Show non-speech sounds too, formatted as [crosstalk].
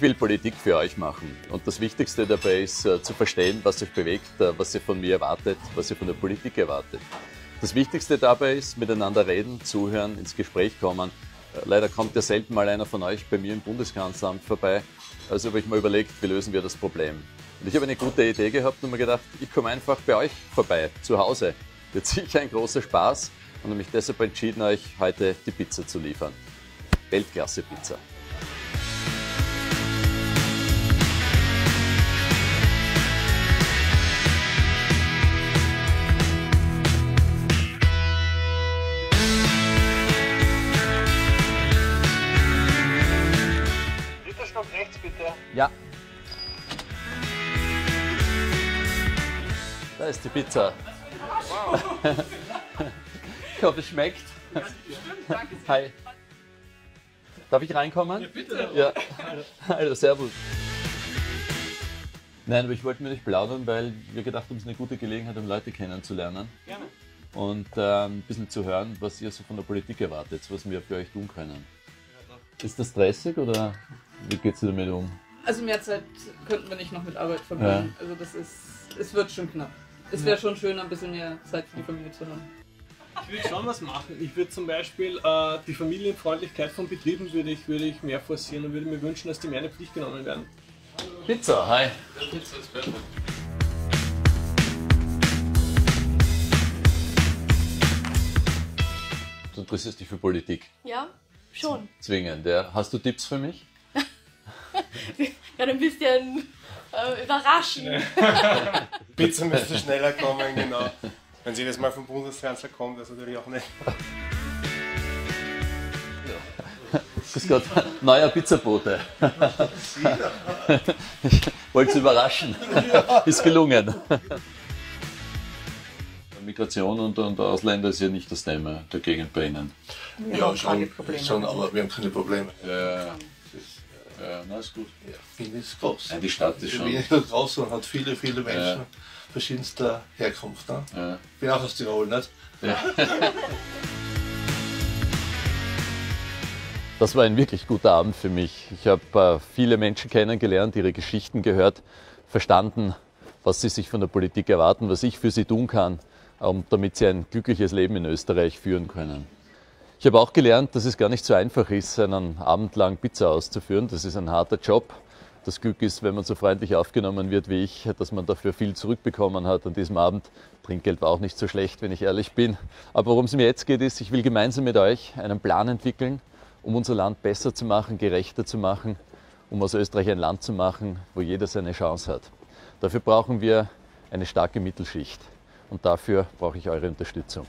will Politik für euch machen. Und das Wichtigste dabei ist äh, zu verstehen, was euch bewegt, äh, was ihr von mir erwartet, was ihr von der Politik erwartet. Das Wichtigste dabei ist, miteinander reden, zuhören, ins Gespräch kommen. Äh, leider kommt ja selten mal einer von euch bei mir im Bundeskanzleramt vorbei. Also habe ich mal überlegt, wie lösen wir das Problem. Und ich habe eine gute Idee gehabt und mir gedacht, ich komme einfach bei euch vorbei, zu Hause. Wird [laughs] sicher ein großer Spaß und habe mich deshalb entschieden, euch heute die Pizza zu liefern. Weltklasse Pizza. Da ist die Pizza. [laughs] ich hoffe, es schmeckt. Hi. Darf ich reinkommen? Ja, bitte. Ja. Hallo, servus. Nein, aber ich wollte mir nicht plaudern, weil wir gedacht haben, es ist eine gute Gelegenheit, um Leute kennenzulernen. Gerne. Und ähm, ein bisschen zu hören, was ihr so von der Politik erwartet, was wir für euch tun können. Ist das stressig oder wie geht es damit um? Also mehr Zeit könnten wir nicht noch mit Arbeit verbringen. Also das ist, es wird schon knapp. Es wäre schon schön, ein bisschen mehr Zeit für die Familie zu haben. Ich würde schon was machen. Ich würde zum Beispiel äh, die Familienfreundlichkeit von Betrieben würde ich, würde ich mehr forcieren und würde mir wünschen, dass die mehr in die Pflicht genommen werden. Pizza, hi. Du interessierst dich für Politik. Ja, schon. Zwingend, ja. Hast du Tipps für mich? [laughs] Gerade ein bisschen äh, überraschen. [laughs] Pizza müsste schneller kommen, genau. Wenn sie das mal vom Bundeskanzler kommt, das ist natürlich auch nicht. Grüß Gott, neuer Pizzabote. Ich wollte es überraschen. Ist gelungen. Migration und, und Ausländer ist ja nicht das Thema der Gegend bei Ihnen. Ja, schon, schon, aber wir haben keine Probleme. Ja, ja, na, ist gut. Ja, Wien ist groß. Nein, die Stadt ist schon. Wien ist groß und hat viele, viele Menschen Ja. verschiedenster Herkunft. Ne? Ja. Bin auch aus Tirol, nicht? [laughs] Das war ein wirklich guter Abend für mich. Ich habe äh, viele Menschen kennengelernt, ihre Geschichten gehört, verstanden, was sie sich von der Politik erwarten, was ich für sie tun kann, um, damit sie ein glückliches Leben in Österreich führen können. Ich habe auch gelernt, dass es gar nicht so einfach ist, einen Abend lang Pizza auszuführen. Das ist ein harter Job. Das Glück ist, wenn man so freundlich aufgenommen wird wie ich, dass man dafür viel zurückbekommen hat an diesem Abend. Trinkgeld war auch nicht so schlecht, wenn ich ehrlich bin. Aber worum es mir jetzt geht, ist, ich will gemeinsam mit euch einen Plan entwickeln, um unser Land besser zu machen, gerechter zu machen, um aus Österreich ein Land zu machen, wo jeder seine Chance hat. Dafür brauchen wir eine starke Mittelschicht und dafür brauche ich eure Unterstützung.